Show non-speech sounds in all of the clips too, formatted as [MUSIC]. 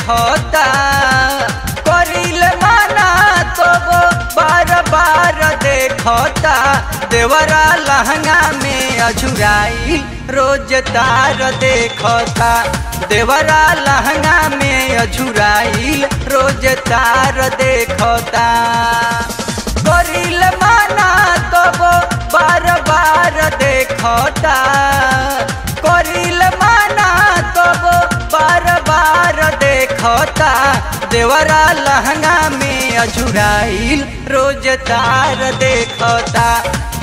देखता करिल माना तो वो बार बार देखता। देवरा लहंगा में अझुराई रोज तार देखता। देवरा लहंगा में अझुराई रोज तार देखता। करिल माना तो वो बार बार देखता। करिल माना देखता देवरा लहंगा में अजुराइल, रोज तार देखता।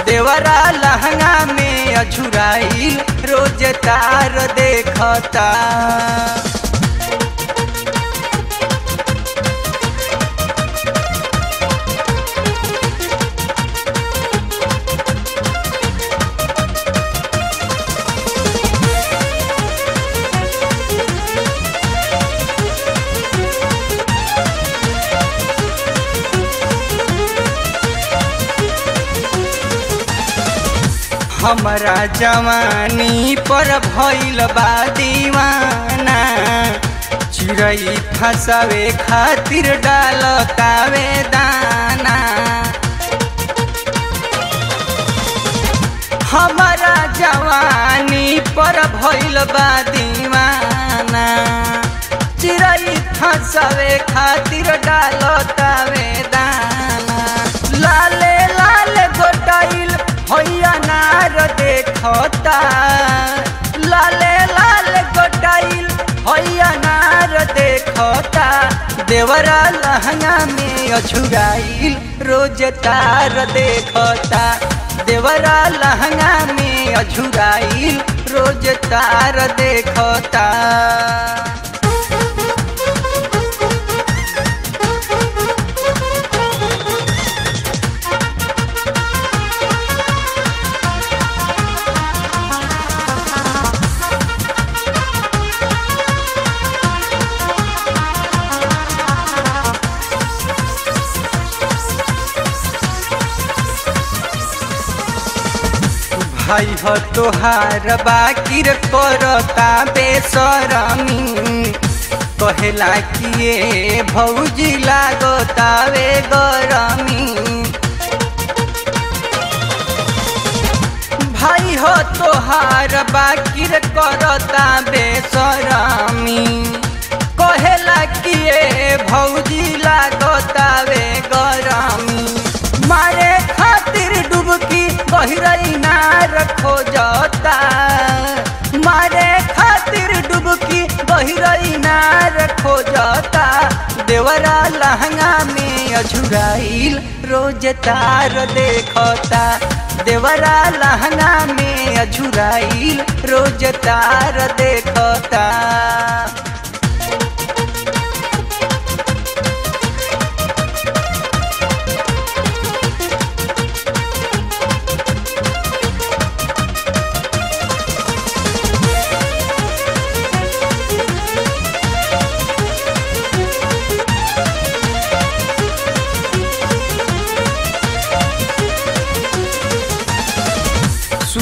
देवरा लहंगा में अजुराइल, रोज तार देखता। हमरा जवानी पर भैल बा दीवाना। चिड़ै फसावे खातिर डालतावे दाना हमरा जवानी पर भैल बा दीवाना। चिड़ै फसावे खातिर डालतावे दाना देखता लाले लाल गोटाइल हैया देखता देवरा लहंगा में अछुराइल रोज तार देखता देवरा लहंगा में अछुराइल रोज तार देखता भाई हो तोहार बाकिर करता बेसरमी कहेला किए भौजी लागतावे गरमी भाई हो तोहार बाकिर करता बेसरमी कहेला किए भौजी लागतावे डुबकी बहिरई नार खोजता मारे खातिर डुबकी बहिरई नार खोजता देवरा लहंगा में अझुराइल रोज तार देखता। देवरा लहंगा में अझुराइल रोज तार देखता।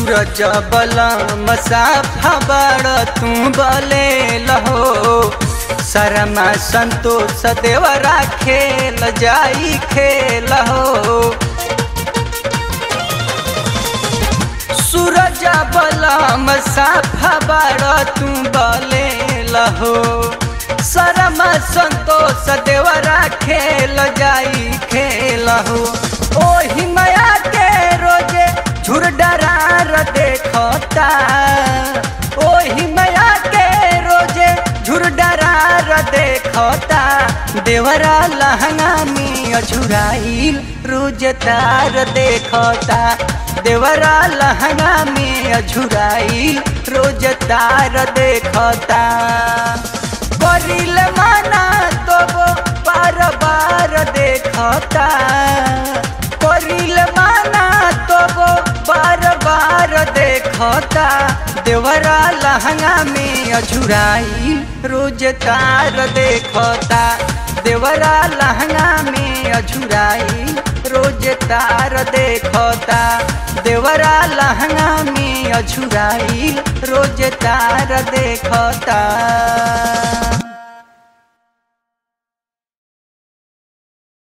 सूरज बलम साफा बड़ तू बले लहो शरमा संतोष देवरा खेल जाई खेल हो। सूरज बलम साफा बड़ तू बले लहो शरमा संतोष देवरा खेल जाई खेल हो। [LAUGHS] माया के रोज़े झुर डरार देखता। देवरा लहंगा में अझुराइल रोज तार देखता। देवरा लहंगा में अझुराइल रोज तार देखता। करिल माना तो बार बार देखता। देखता देवरा लहंगा में अझुराई रोज तार देखता देवरा लहंगा में अझुराई रोज तार देखता देवरा लहंगा में अझुराई रोज तार देखता।